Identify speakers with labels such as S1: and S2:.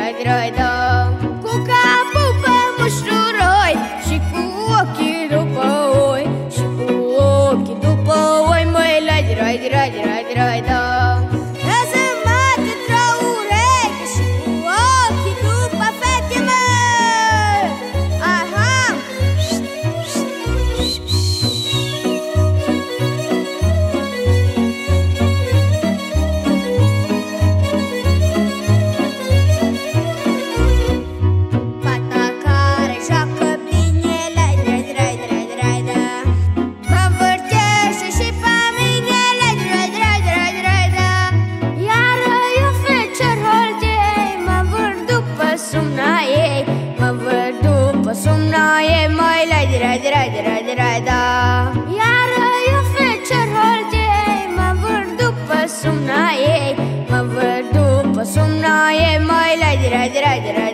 S1: drag, drag, sumna ei Mă învârt după